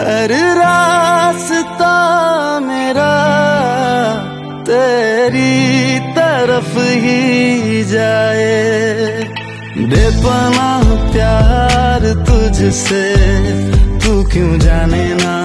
हर रास्ता मेरा तेरी तरफ़ ही जाए। बेपना प्यार तुझसे तू क्यों जाने ना